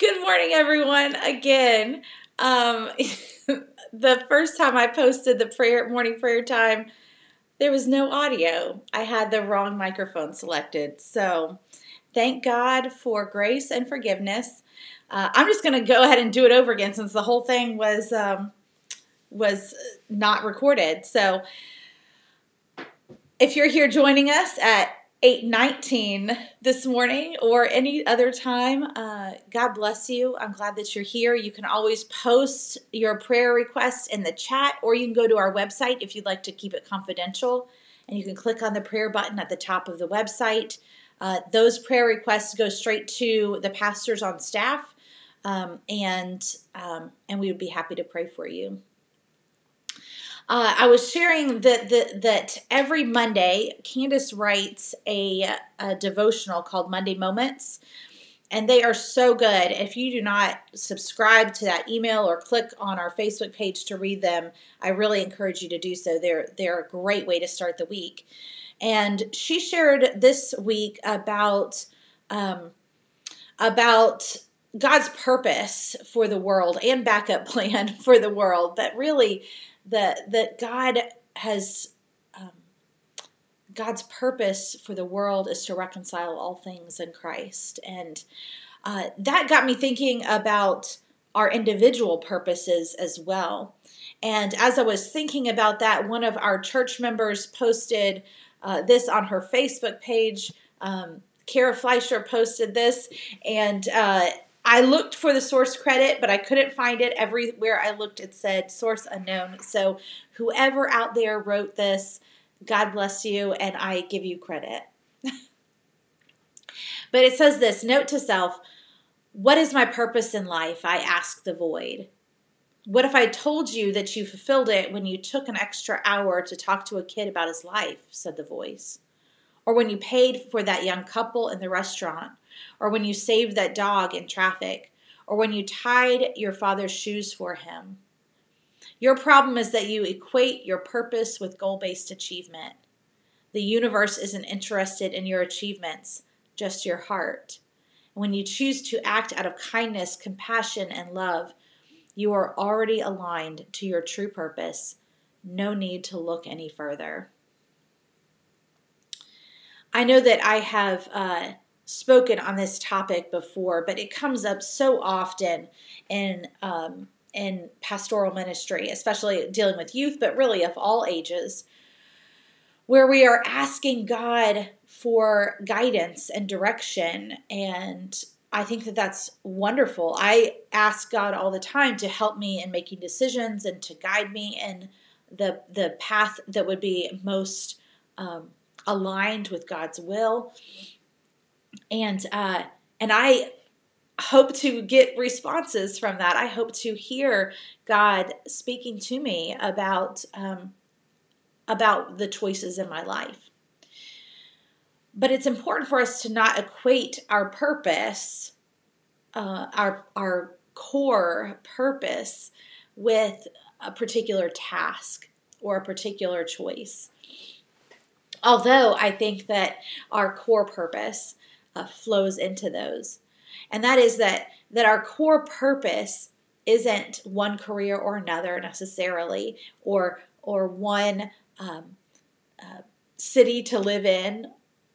Good morning, everyone. Again, um, the first time I posted the prayer morning prayer time, there was no audio. I had the wrong microphone selected. So, thank God for grace and forgiveness. Uh, I'm just going to go ahead and do it over again since the whole thing was um, was not recorded. So, if you're here joining us at 819 this morning or any other time. Uh, God bless you. I'm glad that you're here. You can always post your prayer requests in the chat, or you can go to our website if you'd like to keep it confidential. And you can click on the prayer button at the top of the website. Uh, those prayer requests go straight to the pastors on staff, um, and um, and we would be happy to pray for you uh, I was sharing that, that that every Monday, Candace writes a, a devotional called Monday Moments, and they are so good. If you do not subscribe to that email or click on our Facebook page to read them, I really encourage you to do so. They're they're a great way to start the week. And she shared this week about um, about God's purpose for the world and backup plan for the world, but really that that God has um, God's purpose for the world is to reconcile all things in Christ, and uh, that got me thinking about our individual purposes as well. And as I was thinking about that, one of our church members posted uh, this on her Facebook page. Um, Kara Fleischer posted this, and uh, I looked for the source credit, but I couldn't find it. Everywhere I looked, it said source unknown. So, whoever out there wrote this, God bless you, and I give you credit. but it says this note to self What is my purpose in life? I ask the void. What if I told you that you fulfilled it when you took an extra hour to talk to a kid about his life? said the voice. Or when you paid for that young couple in the restaurant or when you saved that dog in traffic, or when you tied your father's shoes for him. Your problem is that you equate your purpose with goal based achievement. The universe isn't interested in your achievements, just your heart. When you choose to act out of kindness, compassion, and love, you are already aligned to your true purpose. No need to look any further. I know that I have uh, spoken on this topic before, but it comes up so often in um, in pastoral ministry, especially dealing with youth, but really of all ages, where we are asking God for guidance and direction. And I think that that's wonderful. I ask God all the time to help me in making decisions and to guide me in the the path that would be most um, aligned with God's will and uh, and I hope to get responses from that. I hope to hear God speaking to me about um, about the choices in my life. But it's important for us to not equate our purpose, uh, our our core purpose, with a particular task or a particular choice. Although I think that our core purpose uh, flows into those. And that is that that our core purpose isn't one career or another necessarily, or or one um, uh, city to live in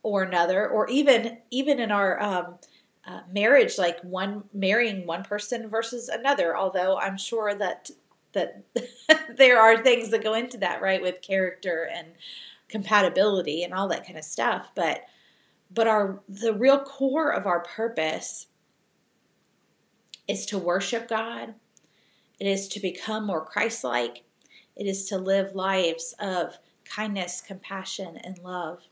or another, or even even in our um, uh, marriage, like one marrying one person versus another. Although I'm sure that that there are things that go into that, right, with character and compatibility and all that kind of stuff. But but our the real core of our purpose is to worship God. It is to become more Christ-like. It is to live lives of kindness, compassion, and love.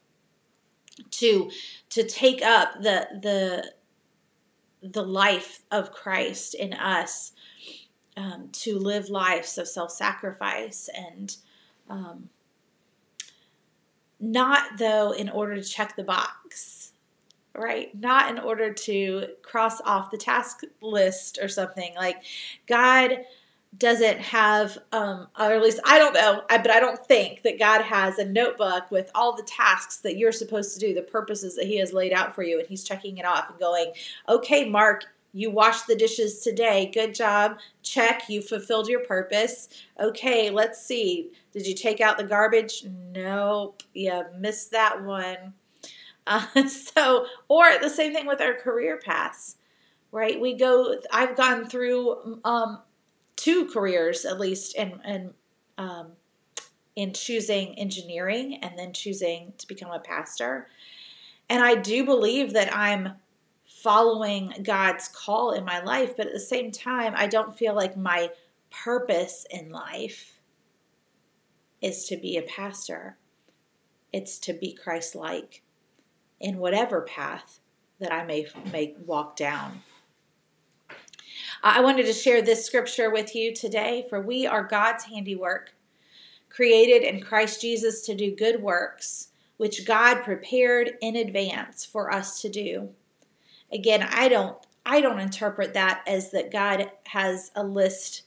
To to take up the the the life of Christ in us, um, to live lives of self-sacrifice and um, not, though, in order to check the box, right? Not in order to cross off the task list or something. Like, God doesn't have, um, or at least I don't know, I, but I don't think that God has a notebook with all the tasks that you're supposed to do, the purposes that He has laid out for you, and He's checking it off and going, okay, Mark, You washed the dishes today. Good job. Check. You fulfilled your purpose. Okay, let's see. Did you take out the garbage? Nope. Yeah, missed that one. Uh, so, or the same thing with our career paths, right? We go, I've gone through um, two careers at least in, in, um, in choosing engineering and then choosing to become a pastor. And I do believe that I'm following God's call in my life, but at the same time, I don't feel like my purpose in life is to be a pastor. It's to be Christ like in whatever path that I may, may walk down. I wanted to share this scripture with you today, for we are God's handiwork, created in Christ Jesus to do good works, which God prepared in advance for us to do again, I don't I don't interpret that as that God has a list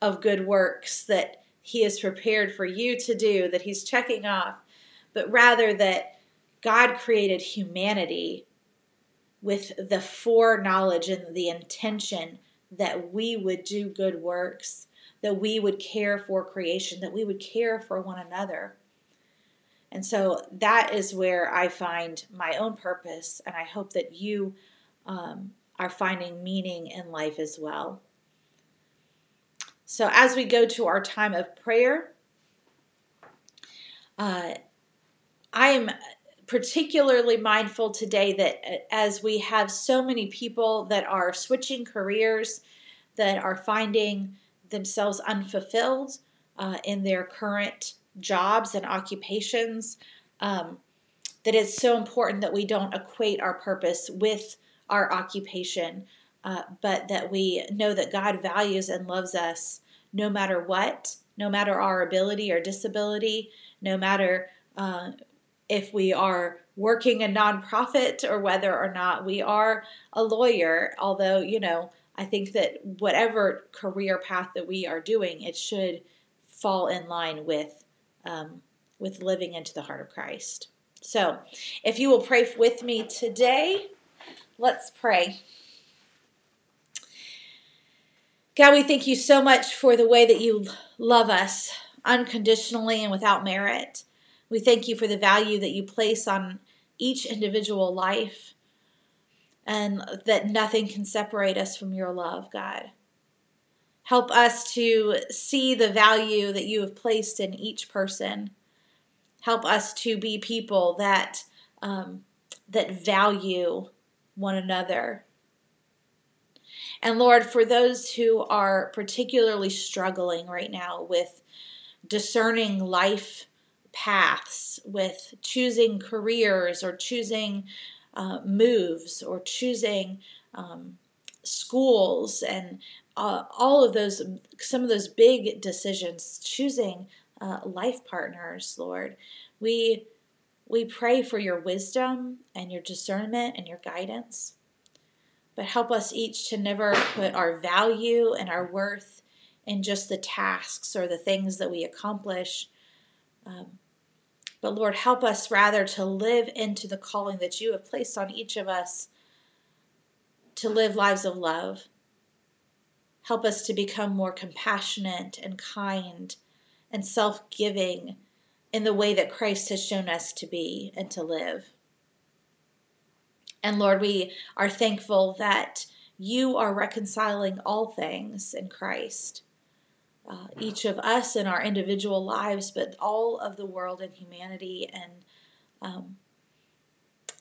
of good works that he has prepared for you to do that he's checking off, but rather that God created humanity with the foreknowledge and the intention that we would do good works, that we would care for creation, that we would care for one another. And so that is where I find my own purpose, and I hope that you um, are finding meaning in life as well. So, as we go to our time of prayer, uh, I am particularly mindful today that as we have so many people that are switching careers, that are finding themselves unfulfilled uh, in their current jobs and occupations, um, that it's so important that we don't equate our purpose with our occupation, uh, but that we know that God values and loves us no matter what, no matter our ability or disability, no matter uh, if we are working a nonprofit or whether or not we are a lawyer. Although, you know, I think that whatever career path that we are doing, it should fall in line with um, with living into the heart of Christ. So, if you will pray with me today. Let's pray. God, we thank you so much for the way that you love us unconditionally and without merit. We thank you for the value that you place on each individual life and that nothing can separate us from your love, God. Help us to see the value that you have placed in each person. Help us to be people that um, that value one another. And Lord, for those who are particularly struggling right now with discerning life paths, with choosing careers or choosing uh, moves or choosing um, schools and uh, all of those, some of those big decisions, choosing uh, life partners, Lord, we we pray for your wisdom and your discernment and your guidance. But help us each to never put our value and our worth in just the tasks or the things that we accomplish. Um, but Lord, help us rather to live into the calling that you have placed on each of us to live lives of love. Help us to become more compassionate and kind and self giving in the way that Christ has shown us to be and to live. And Lord, we are thankful that you are reconciling all things in Christ. Uh, each of us in our individual lives, but all of the world and humanity, and um,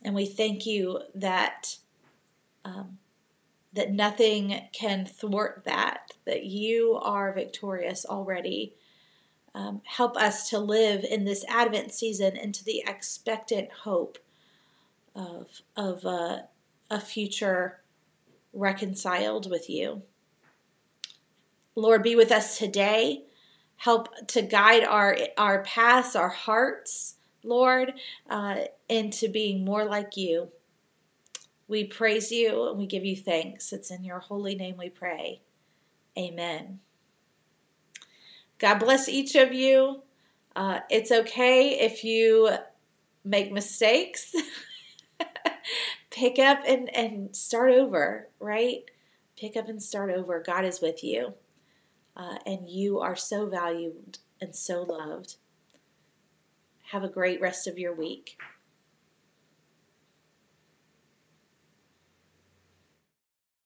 and we thank you that um, that nothing can thwart that. That you are victorious already, um, help us to live in this Advent season into the expectant hope of, of a future reconciled with you. Lord, be with us today. Help to guide our, our paths, our hearts, Lord, uh, into being more like you. We praise you and we give you thanks. It's in your holy name we pray. Amen. God bless each of you. Uh, it's okay if you make mistakes. Pick up and, and start over, right? pick up and start over. God is with you, uh, and you are so valued and so loved. Have a great rest of your week.